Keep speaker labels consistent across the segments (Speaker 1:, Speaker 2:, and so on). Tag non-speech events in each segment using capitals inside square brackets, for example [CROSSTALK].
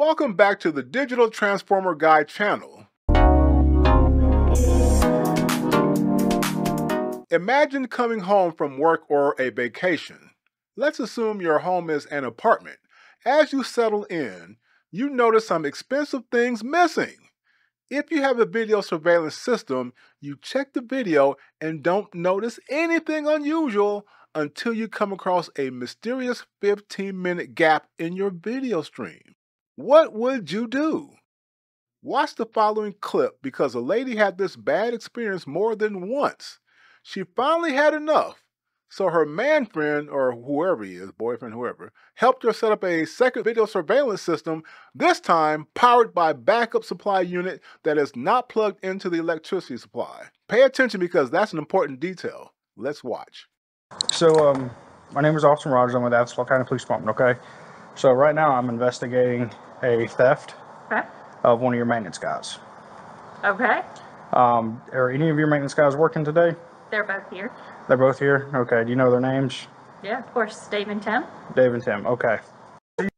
Speaker 1: Welcome back to the Digital Transformer Guy channel. Imagine coming home from work or a vacation. Let's assume your home is an apartment. As you settle in, you notice some expensive things missing. If you have a video surveillance system, you check the video and don't notice anything unusual until you come across a mysterious 15 minute gap in your video stream. What would you do? Watch the following clip because a lady had this bad experience more than once. She finally had enough so her man friend, or whoever he is, boyfriend, whoever, helped her set up a second video surveillance system, this time powered by backup supply unit that is not plugged into the electricity supply. Pay attention because that's an important detail. Let's watch.
Speaker 2: So, um, my name is Austin Rogers. I'm with Athens-Clarke County Police Department, okay? So right now I'm investigating a theft
Speaker 3: Okay.
Speaker 2: of one of your maintenance guys.
Speaker 3: Okay.
Speaker 2: Um, are any of your maintenance guys working today?
Speaker 3: They're both here.
Speaker 2: They're both here? Okay. Do you know their names?
Speaker 3: Yeah, of course. Dave and Tim.
Speaker 2: Dave and Tim. Okay.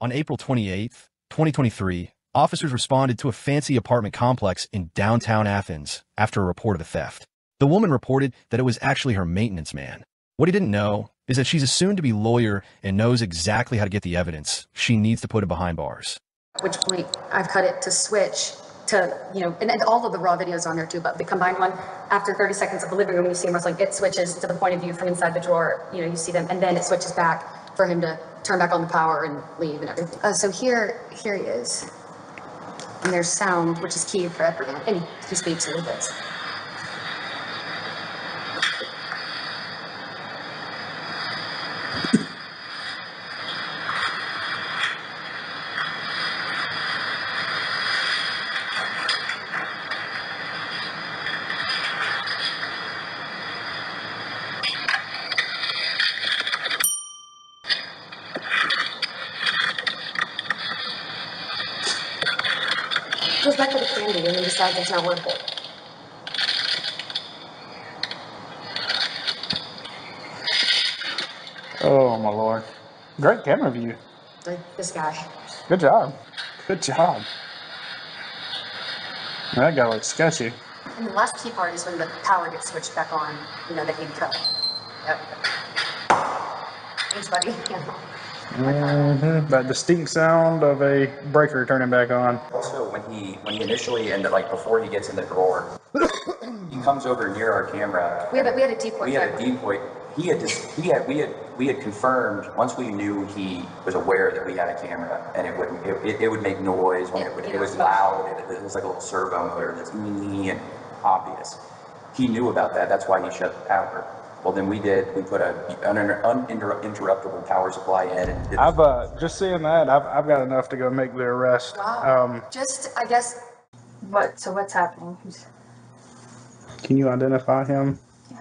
Speaker 4: On April 28th, 2023, officers responded to a fancy apartment complex in downtown Athens after a report of a theft. The woman reported that it was actually her maintenance man. What he didn't know is that she's a soon-to-be lawyer and knows exactly how to get the evidence she needs to put it behind bars.
Speaker 5: At which point I've cut it to switch to, you know, and, and all of the raw videos on there too, but the combined one, after 30 seconds of the living room, you see him wrestling, it switches to the point of view from inside the drawer, you know, you see them, and then it switches back for him to turn back on the power and leave and everything. Uh, so here, here he is. And there's sound, which is key for everyone, and he speaks a little bit. Goes back to the candy and then decides it's not worth it.
Speaker 2: Oh my lord. Great camera view.
Speaker 5: This guy.
Speaker 2: Good job. Good job. That guy looks sketchy.
Speaker 5: And the last key part is when the power gets switched back on, you know, that he cut. Yep. Thanks, buddy. [LAUGHS]
Speaker 2: hmm That distinct sound of a breaker turning back on.
Speaker 6: Also, when he when he initially and like before he gets in the drawer, he comes over near our camera.
Speaker 5: We had a, we had a decoy.
Speaker 6: We had a
Speaker 5: camera.
Speaker 6: decoy. He had just he had we had we had confirmed once we knew he was aware that we had a camera and it would it, it, it would make noise when it, would, it was loud. It, it was like a little servo motor that's me and obvious. He knew about that. That's why he shut the power. Well, then we did. We put a an uninterruptible power supply in. And did
Speaker 2: I've uh, just seeing that. I've, I've got enough to go make the arrest.
Speaker 5: Wow.
Speaker 2: Um,
Speaker 5: Just, I guess,
Speaker 3: What? So what's happening? Who's?
Speaker 2: can you identify him?
Speaker 3: Yeah,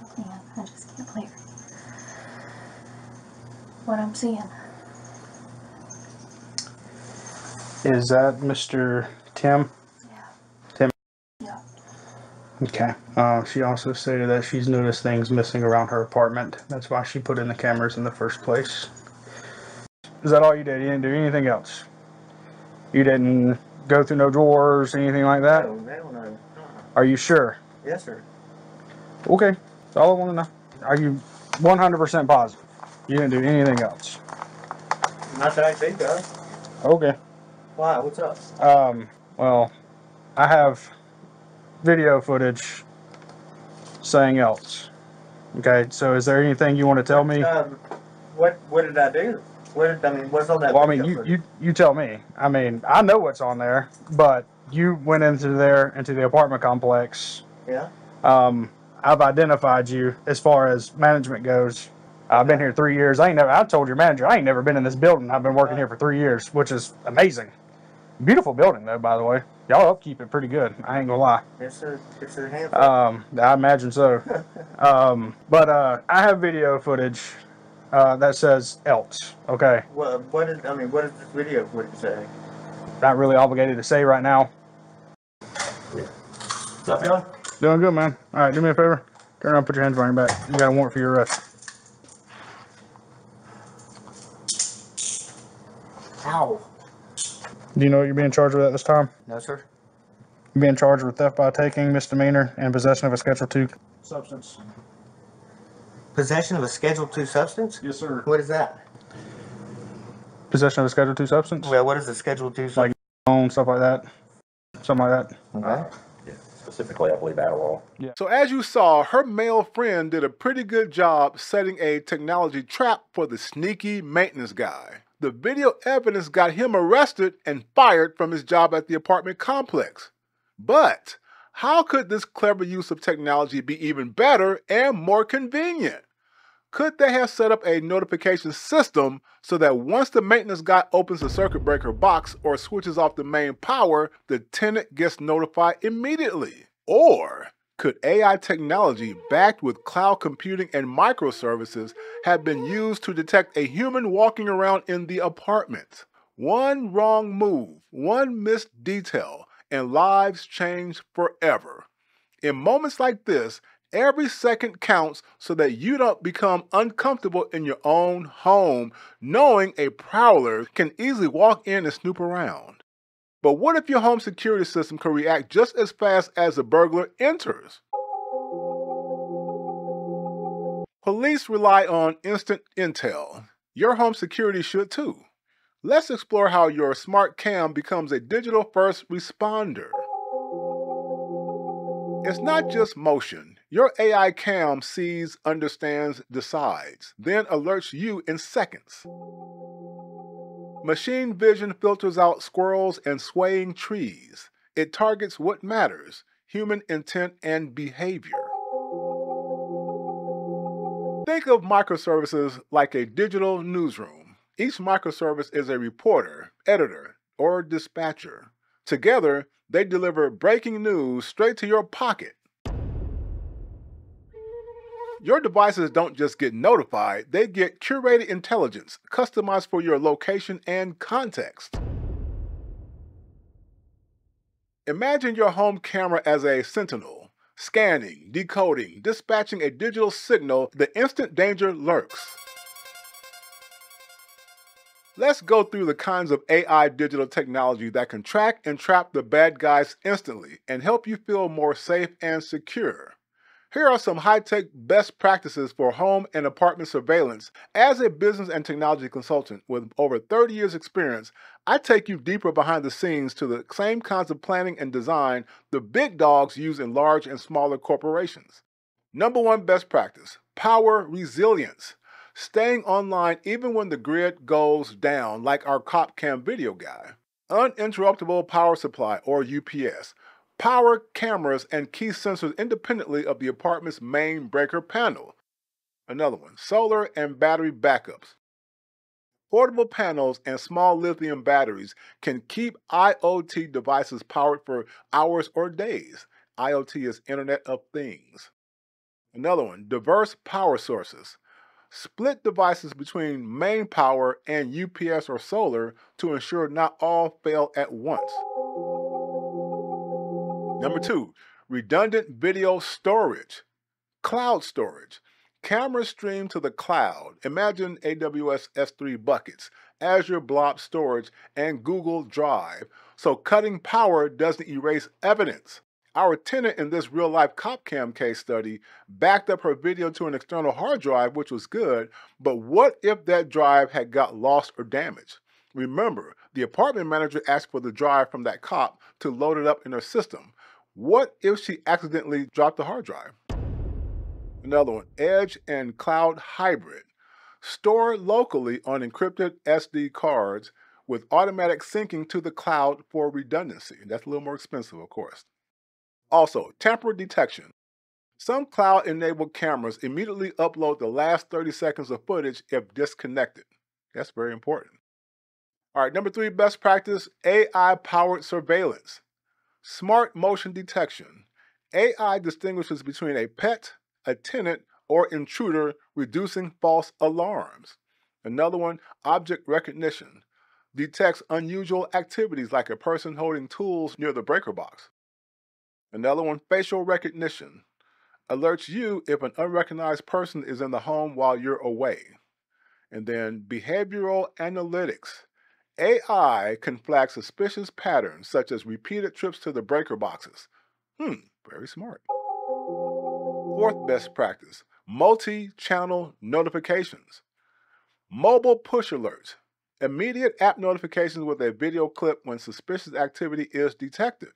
Speaker 3: I can. I just can't believe what I'm seeing.
Speaker 2: Is that Mr. Tim. Okay. Uh, she also stated that she's noticed things missing around her apartment. That's why she put in the cameras in the first place. Is that all you did? You didn't do anything else? You didn't go through no drawers, anything like that?
Speaker 7: No, no, no.
Speaker 2: Are you sure?
Speaker 7: Yes, sir.
Speaker 2: Okay. That's all I want to know. Are you 100% positive? You didn't do anything else?
Speaker 7: Not that I think of.
Speaker 2: Okay.
Speaker 7: Why? What's up?
Speaker 2: Um, well, I have video footage saying else. Okay, so is there anything you want to tell me?
Speaker 7: Um, what What did I do? What did, I mean, what's on that?
Speaker 2: Well, I mean, you, you, you tell me. I mean, I know what's on there, but you went into there, into the apartment complex.
Speaker 7: Yeah.
Speaker 2: Um, I've identified you as far as management goes. I've been here three years. I ain't never, I told your manager, I ain't never been in this building. I've been working here for three years, which is amazing. Beautiful building, though, by the way. Y'all upkeep it pretty good. I ain't gonna lie.
Speaker 7: It's a It's a handful.
Speaker 2: Um, I imagine so. [LAUGHS] um, but uh, I have video footage uh, that says else. Okay,
Speaker 7: what What is? I mean, what does this video footage say?
Speaker 2: not really obligated to say right now.
Speaker 7: What's up, John?
Speaker 2: Doing good, man. All right, do me a favor. Turn around, put your hands behind your back. You got a warrant for your arrest. Do you know what you're being charged with at this time?
Speaker 7: No, sir.
Speaker 2: You're being charged with theft by taking, misdemeanor, and possession of a Schedule II substance.
Speaker 7: Possession of a Schedule II substance?
Speaker 2: Yes, sir.
Speaker 7: What is that?
Speaker 2: Possession of a Schedule II substance?
Speaker 7: Well, what is a Schedule II?
Speaker 2: Like- Phone, stuff like that. Something like that.
Speaker 7: Okay.
Speaker 8: Specifically, I believe Adderall. Yeah.
Speaker 1: So, as you saw, her male friend did a pretty good job setting a technology trap for the sneaky maintenance guy. The video evidence got him arrested and fired from his job at the apartment complex. But how could this clever use of technology be even better and more convenient? Could they have set up a notification system so that once the maintenance guy opens the circuit breaker box or switches off the main power, the tenant gets notified immediately? Or could AI technology backed with cloud computing and microservices have been used to detect a human walking around in the apartment? One wrong move, one missed detail, and lives change forever. In moments like this, every second counts so that you don't become uncomfortable in your own home, knowing a prowler can easily walk in and snoop around. But what if your home security system can react just as fast as the burglar enters? Police rely on instant intel. Your home security should too. Let's explore how your smart cam becomes a digital first responder. It's not just motion. Your AI cam sees, understands, decides, then alerts you in seconds. Machine vision filters out squirrels and swaying trees. It targets what matters human intent and behavior. Think of microservices like a digital newsroom. Each microservice is a reporter, editor, or dispatcher. Together, they deliver breaking news straight to your pocket. Your devices don't just get notified, they get curated intelligence customized for your location and context. Imagine your home camera as a sentinel, scanning, decoding, dispatching a digital signal the instant danger lurks. Let's go through the kinds of AI digital technology that can track and trap the bad guys instantly and help you feel more safe and secure. Here are some high tech best practices for home and apartment surveillance. As a business and technology consultant with over 30 years' experience, I take you deeper behind the scenes to the same kinds of planning and design the big dogs use in large and smaller corporations. Number one best practice power resilience. Staying online even when the grid goes down, like our cop cam video guy. Uninterruptible power supply, or UPS. Power cameras and key sensors independently of the apartment's main breaker panel. Another one, solar and battery backups. Portable panels and small lithium batteries can keep IoT devices powered for hours or days. IoT is Internet of Things. Another one, diverse power sources. Split devices between main power and UPS or solar to ensure not all fail at once. Number two, redundant video storage. Cloud storage. Cameras stream to the cloud. Imagine AWS S3 buckets, Azure Blob Storage, and Google Drive. So cutting power doesn't erase evidence. Our tenant in this real life CopCam case study backed up her video to an external hard drive, which was good, but what if that drive had got lost or damaged? Remember, the apartment manager asked for the drive from that cop to load it up in her system. What if she accidentally dropped the hard drive? Another one, Edge and Cloud Hybrid. Store locally on encrypted SD cards with automatic syncing to the cloud for redundancy. That's a little more expensive, of course. Also, tamper detection. Some cloud enabled cameras immediately upload the last 30 seconds of footage if disconnected. That's very important. All right, number three best practice AI powered surveillance. Smart motion detection. AI distinguishes between a pet, a tenant, or intruder, reducing false alarms. Another one, object recognition. Detects unusual activities like a person holding tools near the breaker box. Another one, facial recognition. Alerts you if an unrecognized person is in the home while you're away. And then behavioral analytics. AI can flag suspicious patterns such as repeated trips to the breaker boxes. Hmm, very smart. Fourth best practice multi channel notifications. Mobile push alerts. Immediate app notifications with a video clip when suspicious activity is detected.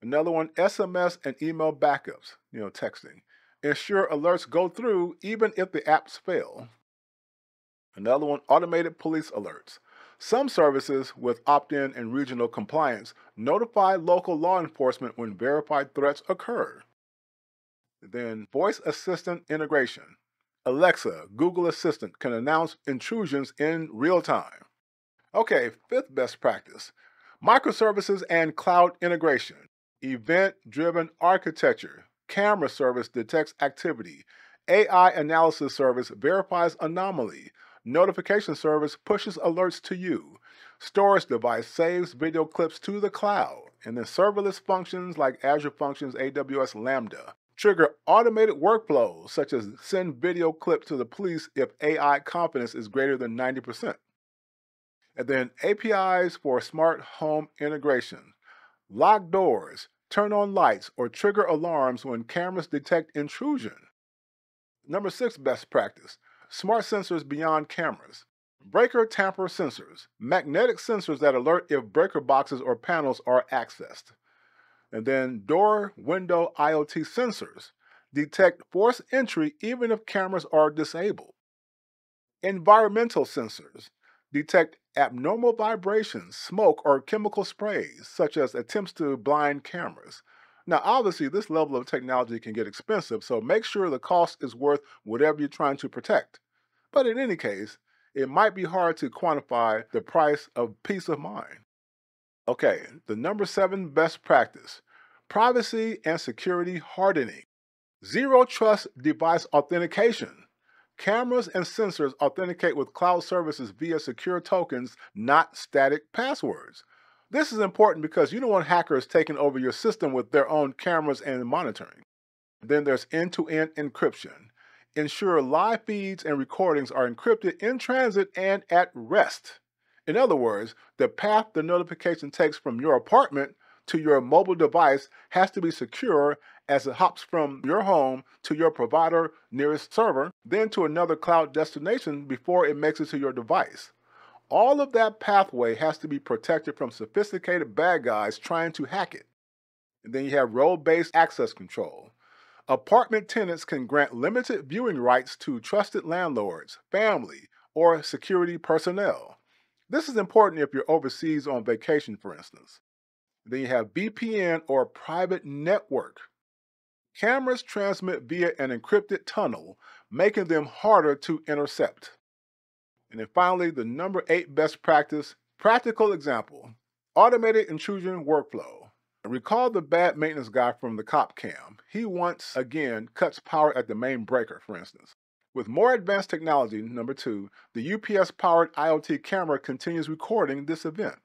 Speaker 1: Another one, SMS and email backups, you know, texting. Ensure alerts go through even if the apps fail. Another one, automated police alerts. Some services with opt in and regional compliance notify local law enforcement when verified threats occur. Then, voice assistant integration. Alexa, Google Assistant can announce intrusions in real time. Okay, fifth best practice microservices and cloud integration. Event driven architecture. Camera service detects activity. AI analysis service verifies anomaly. Notification service pushes alerts to you. Storage device saves video clips to the cloud. And then serverless functions like Azure Functions, AWS Lambda trigger automated workflows such as send video clips to the police if AI confidence is greater than 90%. And then APIs for smart home integration. Lock doors, turn on lights, or trigger alarms when cameras detect intrusion. Number six best practice smart sensors beyond cameras. Breaker tamper sensors, magnetic sensors that alert if breaker boxes or panels are accessed. And then door window IoT sensors detect forced entry even if cameras are disabled. Environmental sensors detect abnormal vibrations, smoke, or chemical sprays, such as attempts to blind cameras. Now, obviously, this level of technology can get expensive, so make sure the cost is worth whatever you're trying to protect. But in any case, it might be hard to quantify the price of peace of mind. Okay, the number seven best practice privacy and security hardening, zero trust device authentication. Cameras and sensors authenticate with cloud services via secure tokens, not static passwords. This is important because you don't want hackers taking over your system with their own cameras and monitoring. Then there's end to end encryption. Ensure live feeds and recordings are encrypted in transit and at rest. In other words, the path the notification takes from your apartment to your mobile device has to be secure as it hops from your home to your provider nearest server, then to another cloud destination before it makes it to your device. All of that pathway has to be protected from sophisticated bad guys trying to hack it. And then you have role based access control. Apartment tenants can grant limited viewing rights to trusted landlords, family, or security personnel. This is important if you're overseas on vacation, for instance. Then you have VPN or private network. Cameras transmit via an encrypted tunnel, making them harder to intercept. And then finally, the number eight best practice practical example automated intrusion workflow. Recall the bad maintenance guy from the cop cam. He once again cuts power at the main breaker, for instance. With more advanced technology, number two, the UPS powered IoT camera continues recording this event.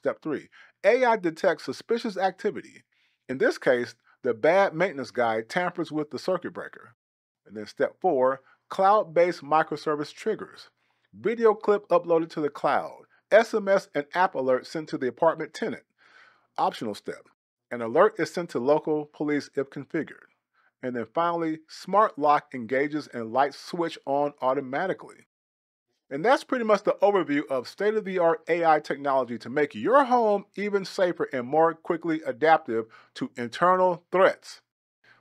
Speaker 1: Step three, AI detects suspicious activity. In this case, the bad maintenance guy tampers with the circuit breaker. And then step four, cloud based microservice triggers. Video clip uploaded to the cloud. SMS and app alert sent to the apartment tenant. Optional step. An alert is sent to local police if configured. And then finally, smart lock engages and lights switch on automatically. And that's pretty much the overview of state of the art AI technology to make your home even safer and more quickly adaptive to internal threats.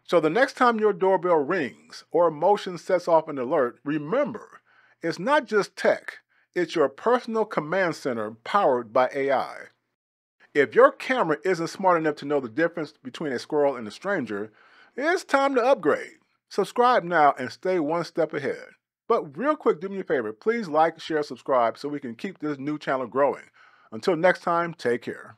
Speaker 1: So the next time your doorbell rings or motion sets off an alert, remember it's not just tech, it's your personal command center powered by AI. If your camera isn't smart enough to know the difference between a squirrel and a stranger, it's time to upgrade. Subscribe now and stay one step ahead. But real quick, do me a favor. Please like, share, subscribe so we can keep this new channel growing. Until next time, take care.